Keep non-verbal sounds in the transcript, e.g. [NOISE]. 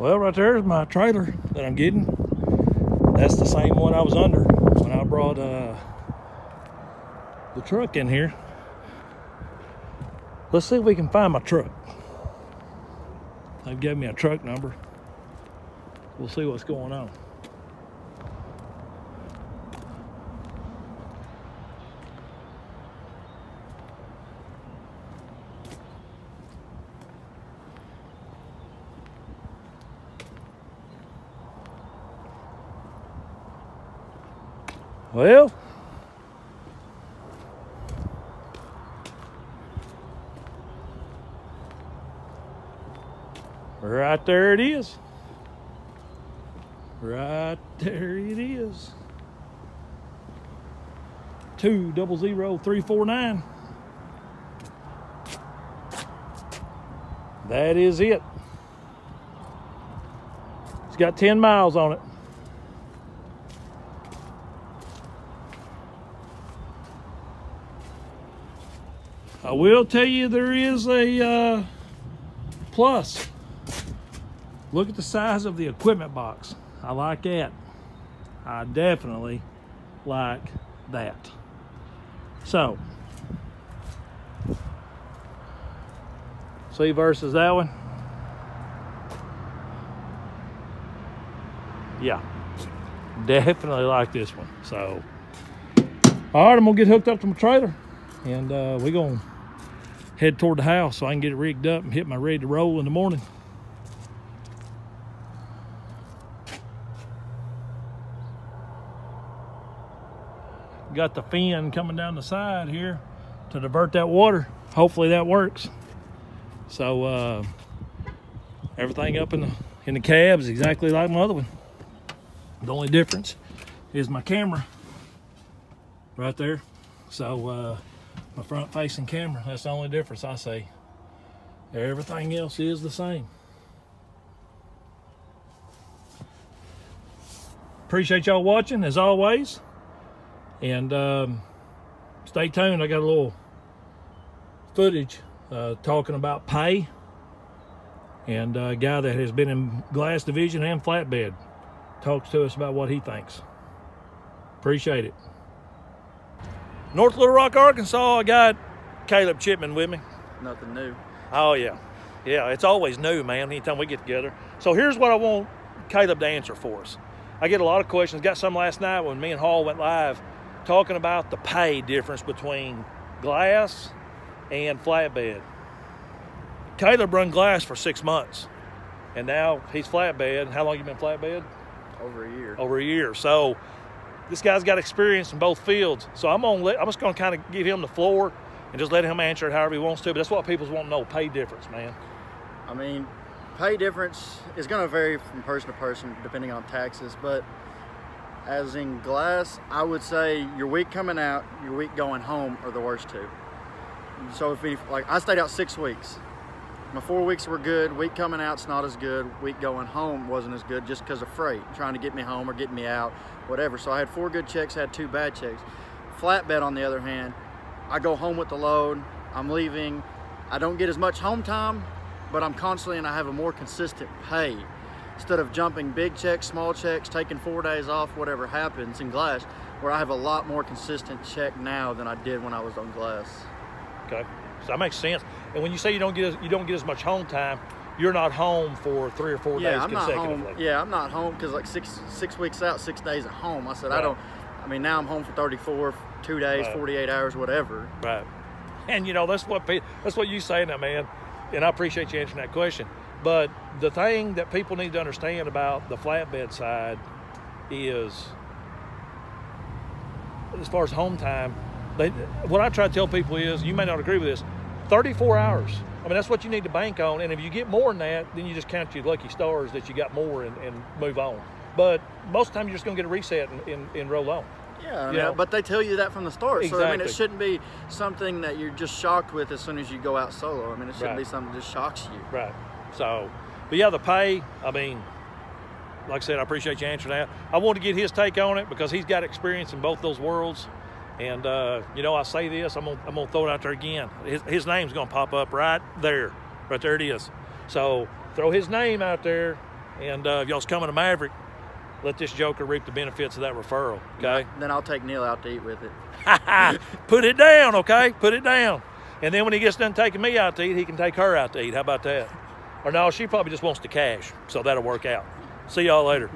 Well, right there's my trailer that I'm getting. That's the same one I was under when I brought uh, the truck in here. Let's see if we can find my truck. They've given me a truck number. We'll see what's going on. Well, right there it is. Right there it is. Two double zero three four nine. That is it. It's got 10 miles on it. I will tell you there is a uh, plus. Look at the size of the equipment box. I like that. I definitely like that. So, see versus that one. Yeah, definitely like this one. So, all right, I'm gonna get hooked up to my trailer and uh, we're gonna head toward the house so I can get it rigged up and hit my ready to roll in the morning. Got the fin coming down the side here to divert that water. Hopefully that works. So uh, everything up in the in the cab is exactly like my other one. The only difference is my camera right there. So uh, my front facing camera, that's the only difference I see. Everything else is the same. Appreciate y'all watching as always. And um, stay tuned. I got a little footage uh, talking about pay and a guy that has been in glass division and flatbed talks to us about what he thinks. Appreciate it. North Little Rock, Arkansas, I got Caleb Chipman with me. Nothing new. Oh, yeah. Yeah, it's always new, man, anytime we get together. So here's what I want Caleb to answer for us. I get a lot of questions. Got some last night when me and Hall went live talking about the pay difference between glass and flatbed. Caleb run glass for six months, and now he's flatbed. How long you been flatbed? Over a year. Over a year. So this guy's got experience in both fields. So I'm gonna let, I'm just gonna kind of give him the floor and just let him answer it however he wants to. But that's what people want to know: pay difference, man. I mean, pay difference is to vary from person to person depending on taxes, but as in glass, I would say your week coming out, your week going home are the worst two. So if we, like I stayed out six weeks. My four weeks were good. Week coming out's not as good. Week going home wasn't as good just because of freight, trying to get me home or get me out, whatever. So I had four good checks, had two bad checks. Flatbed, on the other hand, I go home with the load. I'm leaving. I don't get as much home time, but I'm constantly and I have a more consistent pay. Instead of jumping big checks, small checks, taking four days off, whatever happens in glass, where I have a lot more consistent check now than I did when I was on glass. Okay, so that makes sense. And when you say you don't get as, you don't get as much home time, you're not home for three or four yeah, days I'm not home. Yeah, I'm not home because like six six weeks out, six days at home. I said I don't. I mean now I'm home for 34, two days, Right. 48 hours, whatever. Right. And you know that's what that's what you say now, man. And I appreciate you answering that question. But the thing that people need to understand about the flatbed side is, as far as home time, they, what I try to tell people is, you may not agree with this, 34 hours. I mean, that's what you need to bank on. And if you get more than that, then you just count your lucky stars that you got more and, and move on. But most of the time, you're just going to get a reset and, and, and roll on. Yeah, Yeah. but they tell you that from the start. So I mean, it shouldn't be something that you're just shocked with as soon as you go out solo. I mean, it shouldn't Right. be something that just shocks you. Right. So, but yeah, the pay, I mean, like I said, I appreciate you answering that. I want to get his take on it because he's got experience in both those worlds. And, uh, you know, I say this, I'm going to I'm gonna throw it out there again. His, his name's going to pop up right there. Right there it is. So throw his name out there And uh, if y'all's coming to Maverick, let this joker reap the benefits of that referral. Okay. Then I'll take Neil out to eat with it. [LAUGHS] Put it down, okay? Put it down. And then when he gets done taking me out to eat, he can take her out to eat. How about that? Or no, she probably just wants the cash, so that'll work out. See y'all later.